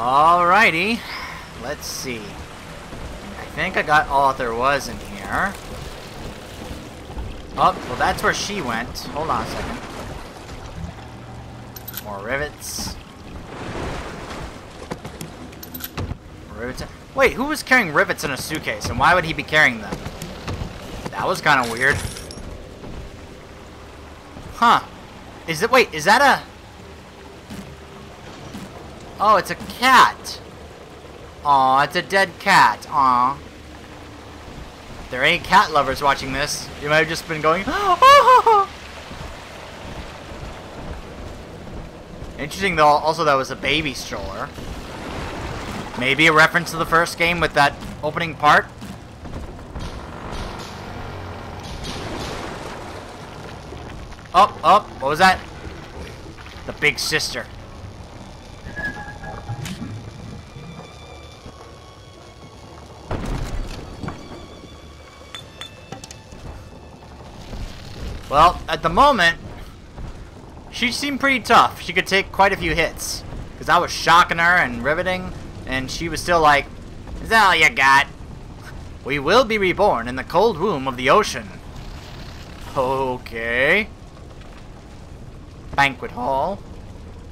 Alrighty. Let's see. I think I got all there was in here. Oh, well that's where she went. Hold on a second. More rivets. Rivets. Wait, who was carrying rivets in a suitcase, and why would he be carrying them? That was kind of weird. Huh. Is it, wait, is that a... Oh, it's a cat. Aw, it's a dead cat. Aw. There ain't cat lovers watching this, you might have just been going, oh! Interesting though, also that was a baby stroller. Maybe a reference to the first game with that opening part? Up, up, what was that? The big sister. Well, at the moment, she seemed pretty tough. She could take quite a few hits. Because I was shocking her and riveting, and she was still like, Is that all you got? We will be reborn in the cold womb of the ocean. Okay. Banquet hall.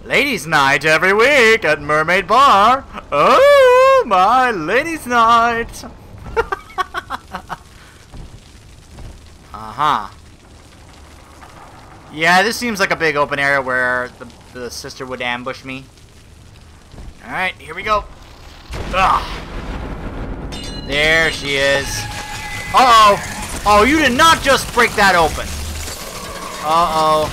Ladies' night every week at Mermaid Bar. Oh, my ladies' night. uh-huh. Yeah, this seems like a big open area where the, the sister would ambush me. Alright, here we go. Ugh. There she is. Uh-oh. Oh, you did not just break that open. Uh-oh.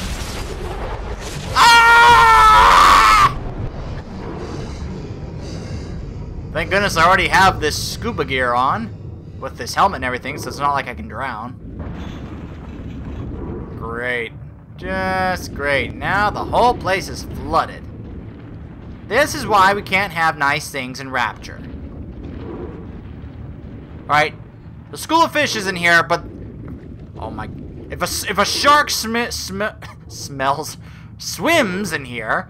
Ah! Thank goodness I already have this scuba gear on. With this helmet and everything, so it's not like I can drown. Great. Just great. Now the whole place is flooded. This is why we can't have nice things in Rapture. Alright. The School of Fish is in here, but... Oh my... If a, if a shark sm sm smells... Swims in here...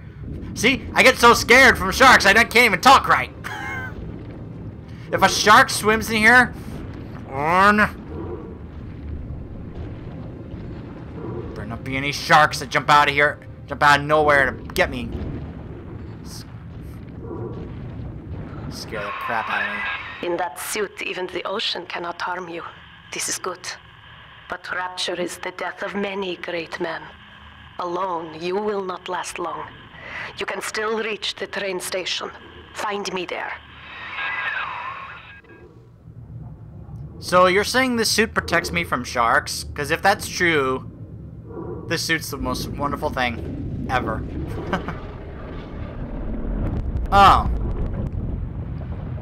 See? I get so scared from sharks I can't even talk right. if a shark swims in here... On... be any sharks that jump out of here, jump out of nowhere to get me. Scare the crap out of me. In that suit, even the ocean cannot harm you. This is good. But rapture is the death of many great men. Alone, you will not last long. You can still reach the train station. Find me there. So you're saying this suit protects me from sharks? Because if that's true, this suit's the most wonderful thing ever. oh.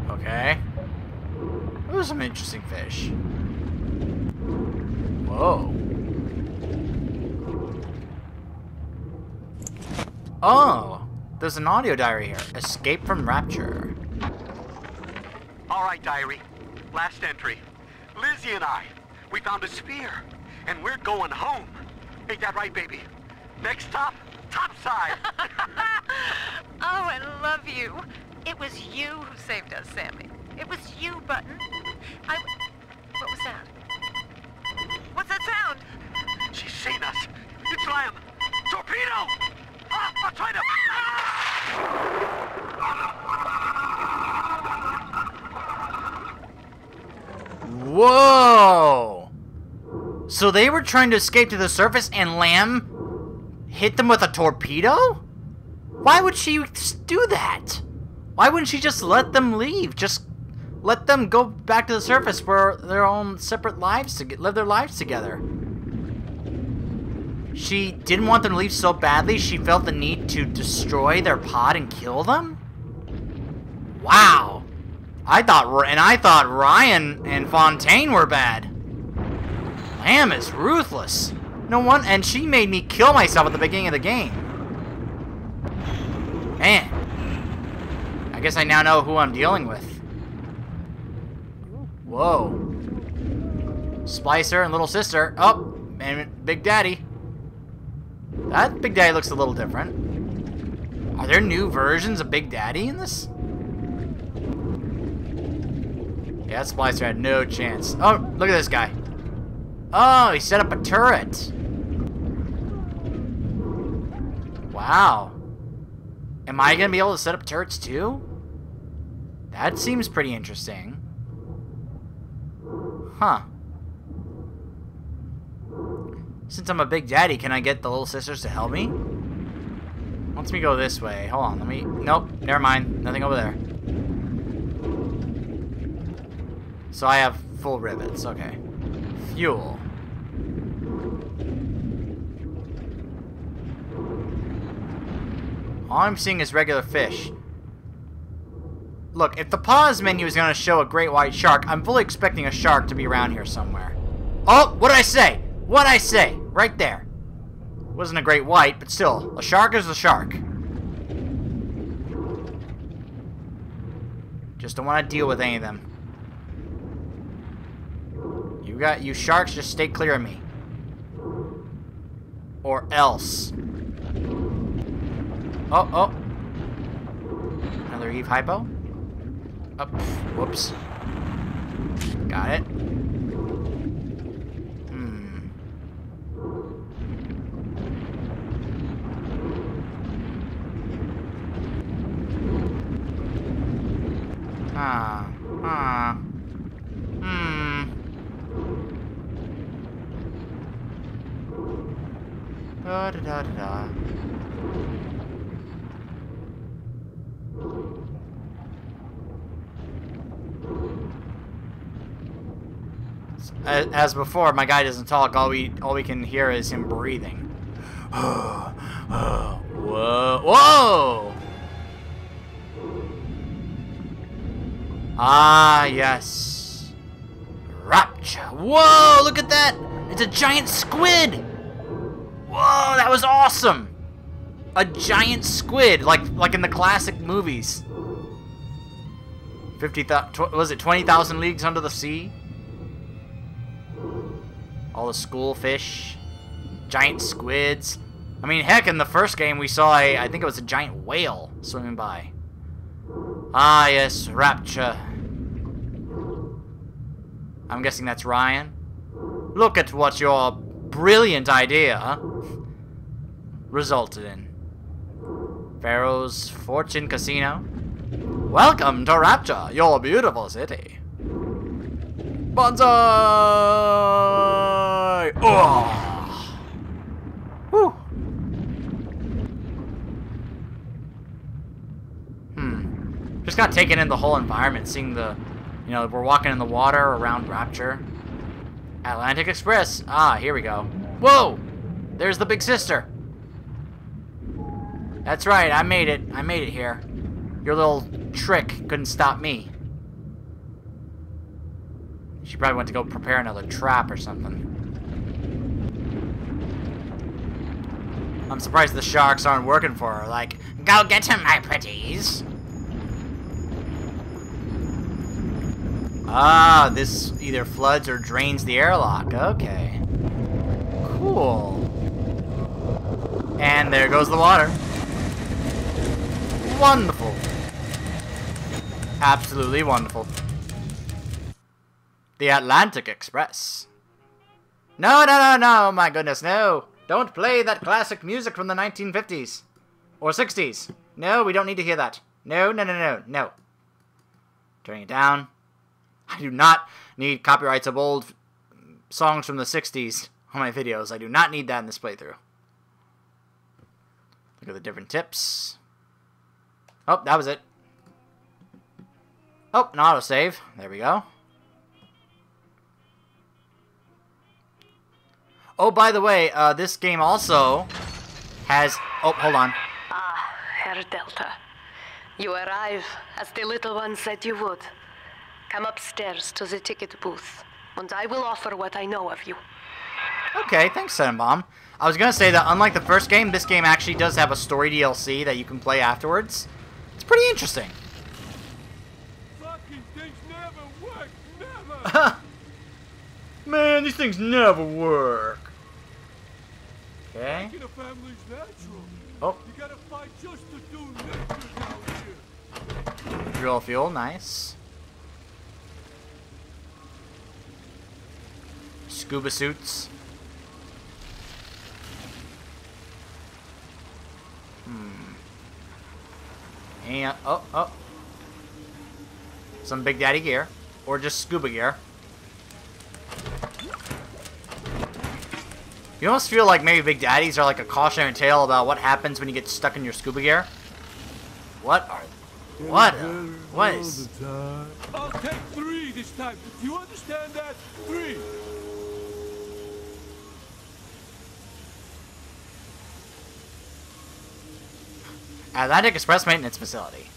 Okay. Those are some interesting fish. Whoa. Oh, there's an audio diary here. Escape from Rapture. All right, diary. Last entry. Lizzie and I, we found a spear, and we're going home. Ain't that right, baby? Next stop, topside. oh, I love you. It was you who saved us, Sammy. It was you, Button. I... What was that? What's that sound? She's seen us. It's Lamb. Torpedo! Ah, I'll try to... Whoa! So they were trying to escape to the surface and Lamb hit them with a torpedo? Why would she do that? Why wouldn't she just let them leave? Just let them go back to the surface for their own separate lives to live their lives together. She didn't want them to leave so badly, she felt the need to destroy their pod and kill them? Wow. I thought, and I thought Ryan and Fontaine were bad. Lamb is ruthless. No one, and she made me kill myself at the beginning of the game. Man. I guess I now know who I'm dealing with. Whoa. Splicer and Little Sister. Oh, and Big Daddy. That Big Daddy looks a little different. Are there new versions of Big Daddy in this? Yeah, that splicer had no chance. Oh, look at this guy. Oh, he set up a turret. Wow. Am I going to be able to set up turrets too? That seems pretty interesting. Huh. Since I'm a big daddy, can I get the little sisters to help me? Wants me go this way. Hold on, let me... Nope, never mind. Nothing over there. So I have full rivets. Okay. Fuel. All I'm seeing is regular fish. Look, if the pause menu is going to show a great white shark, I'm fully expecting a shark to be around here somewhere. Oh, what did I say? What did I say? Right there. Wasn't a great white, but still, a shark is a shark. Just don't want to deal with any of them. You got you sharks, just stay clear of me. Or else. Oh, oh. Another Eve hypo. Up. Oh, whoops. Got it. Hmm. Ah. Ah. Hmm. Da da da da As before, my guy doesn't talk. All we all we can hear is him breathing. Whoa! Whoa! Ah, yes. Rapture. Whoa! Look at that! It's a giant squid! Whoa! That was awesome! A giant squid, like like in the classic movies. Fifty thousand. Was it twenty thousand leagues under the sea? All the school fish, giant squids. I mean, heck, in the first game we saw a, I think it was a giant whale swimming by. Ah, yes, Rapture. I'm guessing that's Ryan. Look at what your brilliant idea resulted in. Pharaoh's Fortune Casino. Welcome to Rapture, your beautiful city. Banzai! Oh! Whew. Hmm. Just got taken in the whole environment, seeing the, you know, we're walking in the water around Rapture. Atlantic Express. Ah, here we go. Whoa! There's the big sister. That's right, I made it. I made it here. Your little trick couldn't stop me. She probably went to go prepare another trap or something. I'm surprised the sharks aren't working for her. Like, go get him, my pretties. Ah, this either floods or drains the airlock. Okay. Cool. And there goes the water. Wonderful. Absolutely wonderful. The Atlantic Express. No, no, no, no, my goodness, no. Don't play that classic music from the 1950s. Or 60s. No, we don't need to hear that. No, no, no, no, no. Turning it down. I do not need copyrights of old songs from the 60s on my videos. I do not need that in this playthrough. Look at the different tips. Oh, that was it. Oh, an autosave. There we go. Oh, by the way, uh, this game also has... Oh, hold on. Ah, Herr Delta. You arrive, as the little one said you would. Come upstairs to the ticket booth, and I will offer what I know of you. Okay, thanks, Bomb. I was gonna say that unlike the first game, this game actually does have a story DLC that you can play afterwards. It's pretty interesting. Fucking things never work, never! Man, these things never work. Okay. Oh. Drill fuel, nice. Scuba suits. Hmm. And oh oh. Some Big Daddy gear. Or just scuba gear. You almost feel like maybe Big Daddies are like a cautionary tale about what happens when you get stuck in your scuba gear. What are... What? uh, What is... I'll take three this time. Do you understand that? Three. Atlantic Express Maintenance Facility.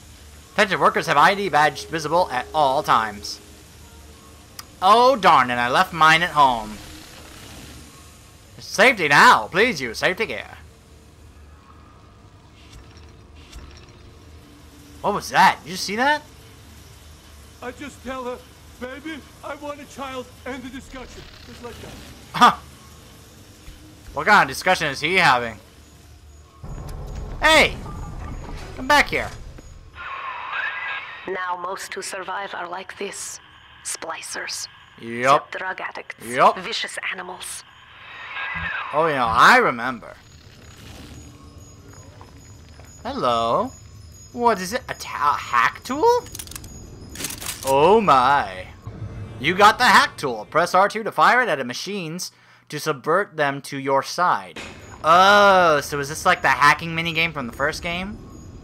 Attention workers have ID badge visible at all times. Oh darn it, I left mine at home. Safety now, please use safety gear. What was that? Did you see that? I just tell her, baby, I want a child. End the discussion. Just like that. Huh. What kind of discussion is he having? Hey! Come back here. Now most who survive are like this. Splicers. Yup. Drug addicts. Yup. Vicious animals. Oh, know, I remember. Hello. What is it? A, hack tool? Oh my. You got the hack tool. Press R2 to fire it at a machines to subvert them to your side. Oh, so is this like the hacking minigame from the first game?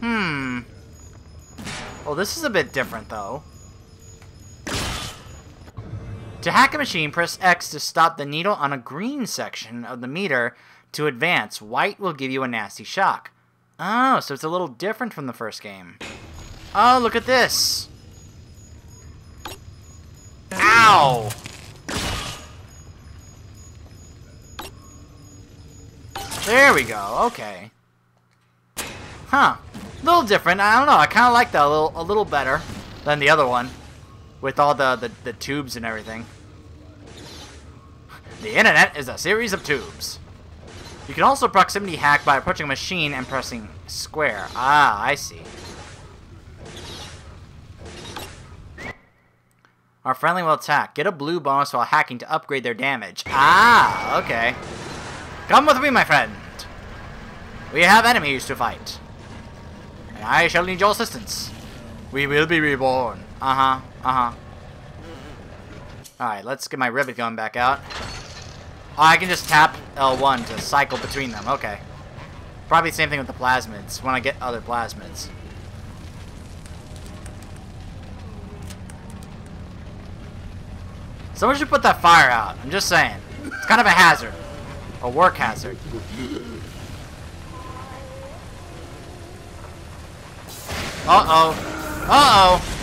Hmm. Well, this is a bit different, though. To hack a machine, press X to stop the needle on a green section of the meter to advance. White will give you a nasty shock. Oh, so it's a little different from the first game. Oh, look at this. Ow! There we go, okay. Huh. A little different. I don't know. I kind of like that a little, a little better than the other one. With all the, the, the tubes and everything. The internet is a series of tubes. You can also proximity hack by approaching a machine and pressing square. Ah, I see. Our friendly will attack. Get a blue bonus while hacking to upgrade their damage. Ah, okay. Come with me, my friend. We have enemies to fight. And I shall need your assistance. We will be reborn. Uh-huh, uh-huh. Alright, let's get my rivet gun back out. Oh, I can just tap L1 to cycle between them. Okay. Probably the same thing with the plasmids, when I get other plasmids. Someone should put that fire out. I'm just saying. It's kind of a hazard. A work hazard. Uh-oh. Uh-oh.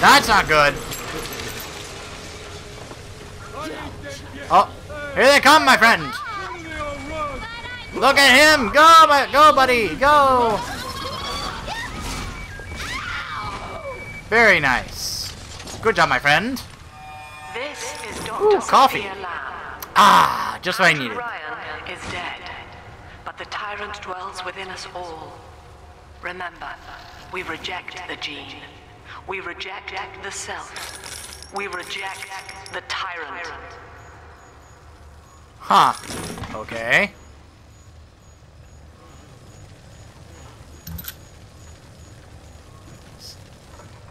That's not good. I ain't dead yet. Oh, here they come, my friend. Where do they all run? Look at him. Go, my, go, buddy. Go. Very nice. Good job, my friend. This is Ooh, Dr. coffee. Ah, just what I needed. Ryan is dead, but the tyrant dwells within us all. Remember, we reject the gene. We reject the self. We reject the tyrant. Huh. Okay.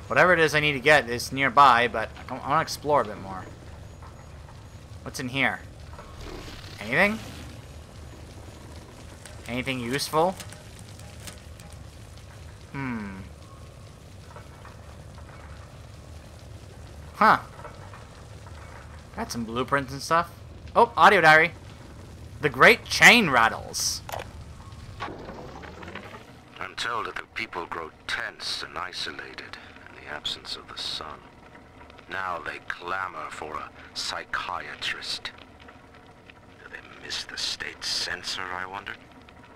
Whatever it is I need to get is nearby, but I want to explore a bit more. What's in here? Anything? Anything useful? Hmm. Huh. Got some blueprints and stuff. Oh, audio diary. The Great Chain Rattles. I'm told that the people grow tense and isolated in the absence of the sun. Now they clamor for a psychiatrist. Do they miss the state censor, I wonder?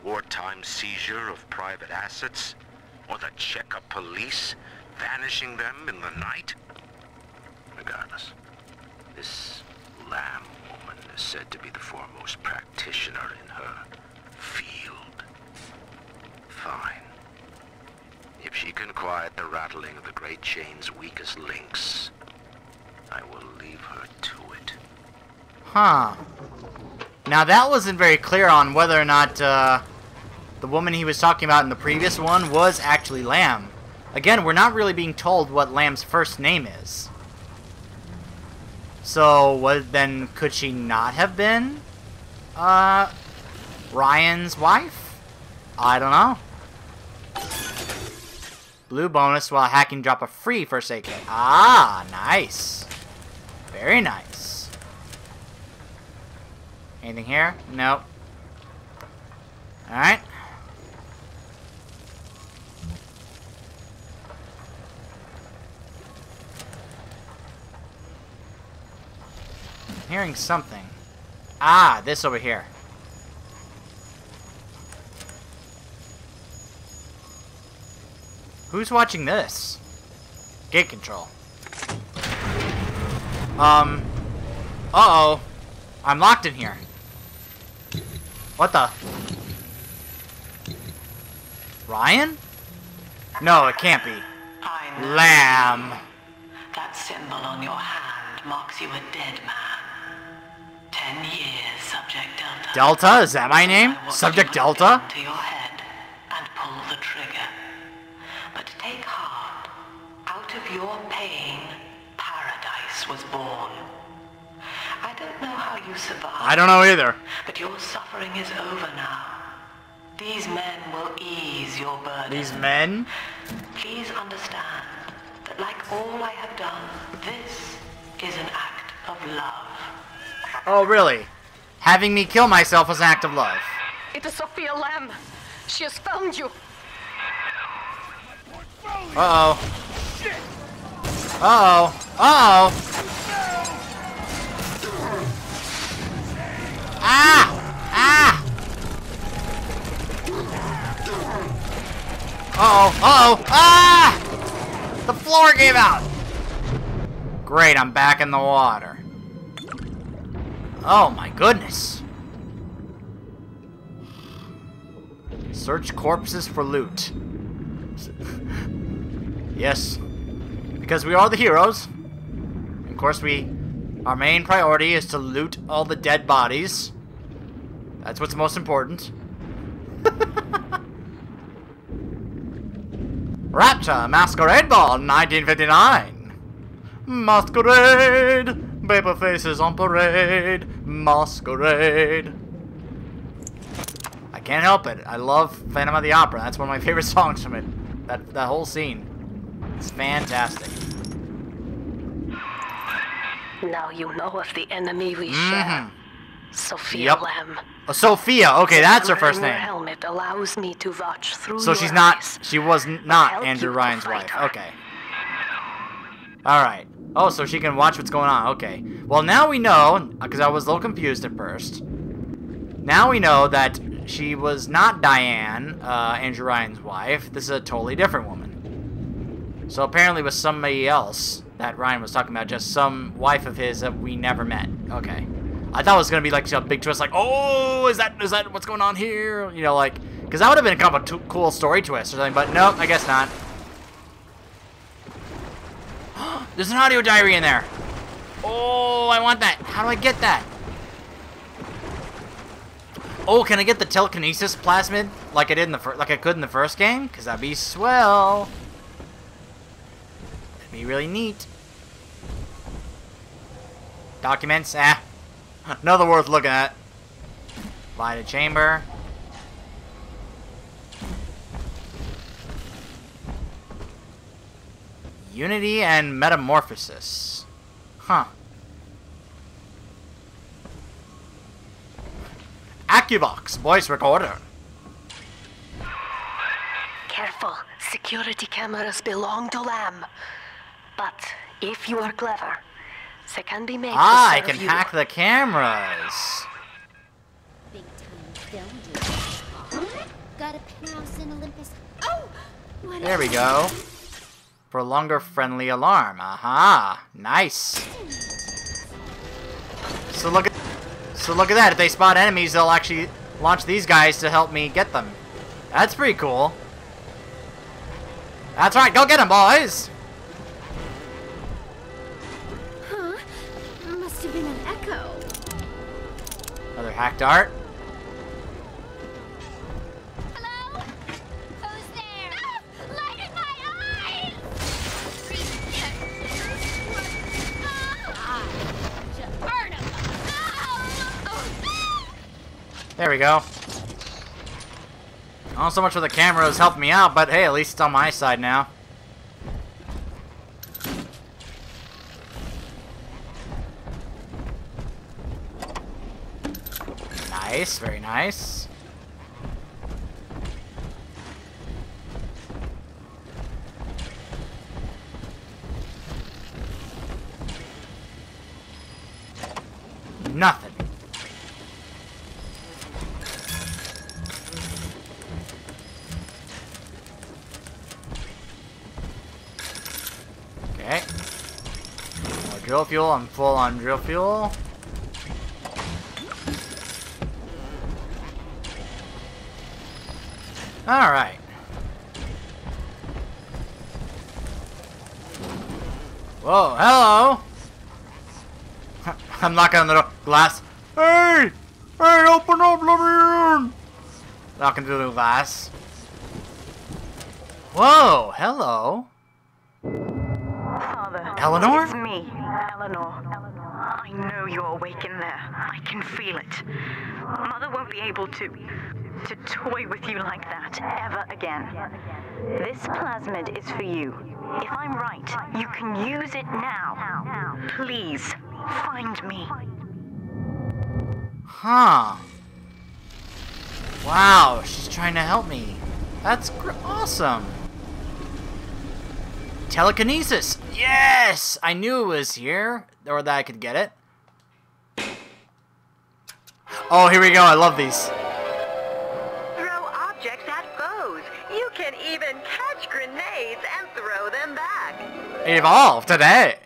Wartime seizure of private assets? Or the Cheka police vanishing them in the night? Regardless, this Lamb woman is said to be the foremost practitioner in her field. Fine. If she can quiet the rattling of the Great Chain's weakest links, I will leave her to it. Huh. Now that wasn't very clear on whether or not uh, the woman he was talking about in the previous one was actually Lamb. Again, we're not really being told what Lamb's first name is. So, what then could she not have been? Uh, Ryan's wife? I don't know. Blue bonus while hacking drop a free kit. Ah, nice. Very nice. Anything here? Nope. Alright. I'm hearing something. Ah, this over here. Who's watching this? Gate control. Um. Uh-oh. I'm locked in here. What the? Ryan? No, it can't be. Lamb. That symbol on your hand marks you a dead man. Delta. Is that my name? Subject Delta? To your head and pull the trigger. But take heart. Out of your pain, paradise was born. I don't know how you survived. I don't know either. But your suffering is over now. These men will ease your burden. These men? Please understand that like all I have done, this is an act of love. Oh, really? Having me kill myself was an act of love. It is Sophia Lamb. She has found you. Uh-oh. Uh-oh. Uh-oh. Ah! Ah! Uh-oh. Uh-oh. Ah! The floor gave out. Great, I'm back in the water. Oh my goodness. Search corpses for loot. Yes. Because we are the heroes. Of course, we... Our main priority is to loot all the dead bodies. That's what's most important. Rapture Masquerade Ball 1959. Masquerade! Paper faces on parade. Masquerade. I can't help it. I love Phantom of the Opera. That's one of my favorite songs from it. That, that whole scene. It's fantastic. Now you know of the enemy we Mhm. share. Sophia Yep. Lamb. Oh, Sophia. Okay, that's her first name. helmet allows me to watch through So she's not. eyes. She was not Andrew Ryan's wife. her. Okay. All right. Oh, so she can watch what's going on. Okay. Well, now we know because I was a little confused at first. Now we know that she was not Diane, uh, Andrew Ryan's wife. This is a totally different woman. So apparently, it was somebody else that Ryan was talking about, just some wife of his that we never met. Okay. I thought it was gonna be like a big twist, like, oh, is that is that what's going on here? You know, like, because that would have been kind of a cool story twist or something. But nope, I guess not. There's an audio diary in there. Oh, I want that. How do I get that? Oh, can I get the telekinesis plasmid like I did in the like I could in the first game? Cause that'd be swell. That'd be really neat. Documents, ah, another worth looking at. Lighted chamber. Unity and Metamorphosis. Huh. AccuVox voice recorder. Careful. Security cameras belong to Lamb. But if you are clever, they can be made Ah, I to serve can you. hack the cameras. Big time film. Got a penthouse in Olympus. Oh! There we go. For longer friendly alarm. Aha. Nice. So look at So look at that. If they spot enemies, they'll actually launch these guys to help me get them. That's pretty cool. That's right. Go get them, boys. Huh? Must have been an echo. Hack dart. There we go. Not so much for the camera has helped me out, but hey, at least it's on my side now. Nice, very nice. Nothing. Okay. More drill fuel. I'm full on drill fuel. Alright. Whoa, hello! I'm knocking on the door. glass. Hey! Hey, open up, let me in! Knocking through the glass. Whoa, hello. Father. Eleanor? Eleanor. I know you're awake in there. I can feel it. Mother won't be able to to toy with you like that ever again. This plasmid is for you. If I'm right, you can use it now. Please, find me. Huh. Wow, she's trying to help me. That's awesome. Telekinesis! Yes! I knew it was here, or that I could get it. Oh, here we go. I love these. Throw objects at foes. You can even catch grenades and throw them back. Evolve today.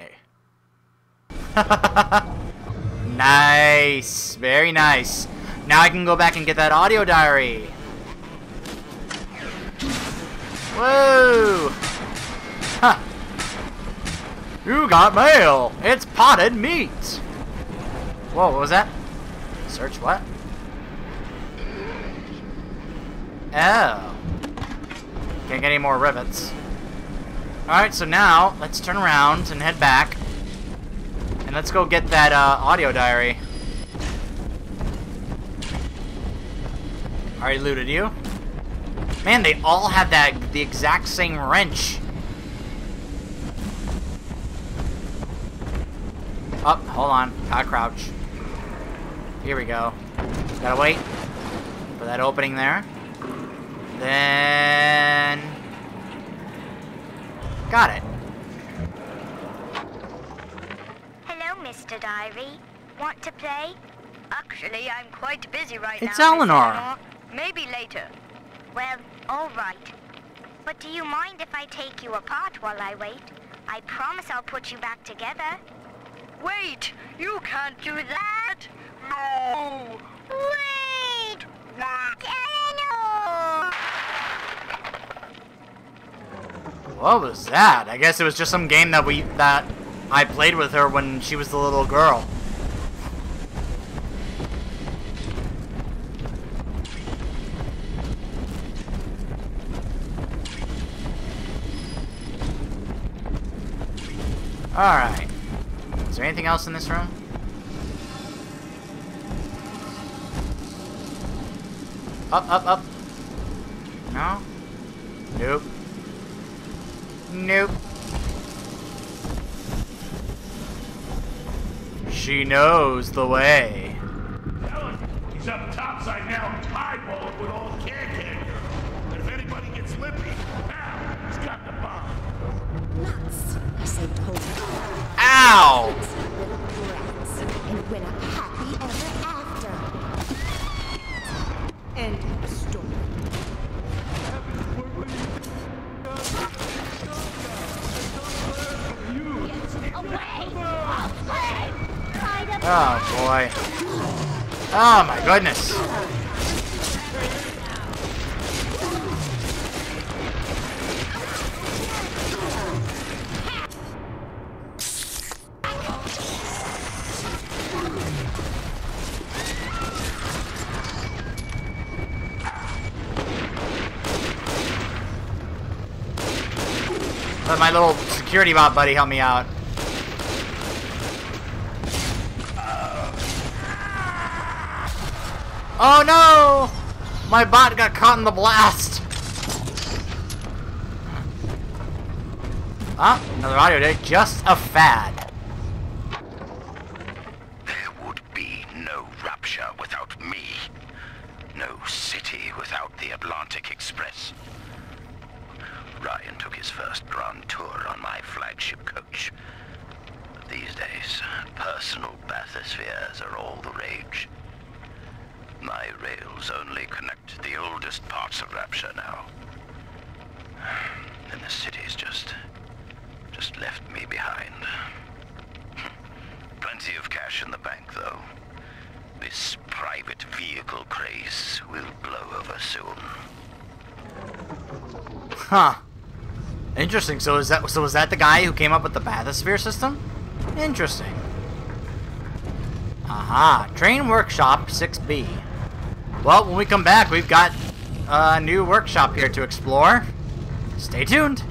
nice. Very nice. Now I can go back and get that audio diary. Whoa! Ha! You got mail! It's potted meat! Whoa, what was that? Search what? Oh. Can't get any more rivets. Alright, so now, let's turn around and head back. And let's go get that uh, audio diary. Already looted you. Man, they all have that the exact same wrench. Up, oh, hold on. Gotta crouch. Here we go. Gotta wait for that opening there. Then... Got it. Hello, Mr. Diary. Want to play? Actually, I'm quite busy right It's now. Miss Eleanor. Eleanor. Maybe later. Well, all right. But do you mind if I take you apart while I wait? I promise I'll put you back together. Wait! You can't do that! No! Wait! Eleanor! What was that? I guess it was just some game that we that I played with her when she was the little girl. Alright. Is there anything else in this room? Up, up, up. No? Nope. Nope. She knows the way. Ellen, he's up topside now, eyeballing with all the can-can girl. And if anybody gets lippy, now he's got the bomb. Nuts. I saved a whole lot. Ow! Oh boy. Oh my goodness. My little security bot buddy help me out. Oh no! My bot got caught in the blast! Ah, another audio day. Just a fad. There would be no rapture without me. No city without the Atlantic Express. Ryan took his first grand tour flagship coach. But these days, personal bathyspheres are all the rage. My rails only connect the oldest parts of Rapture now. And the city's just... just left me behind. Plenty of cash in the bank, though. This private vehicle craze will blow over soon. Huh. Interesting. So is that so was that the guy who came up with the bathysphere system? Interesting. Aha. Train workshop 6B. Well, when we come back, we've got a new workshop here to explore. Stay tuned.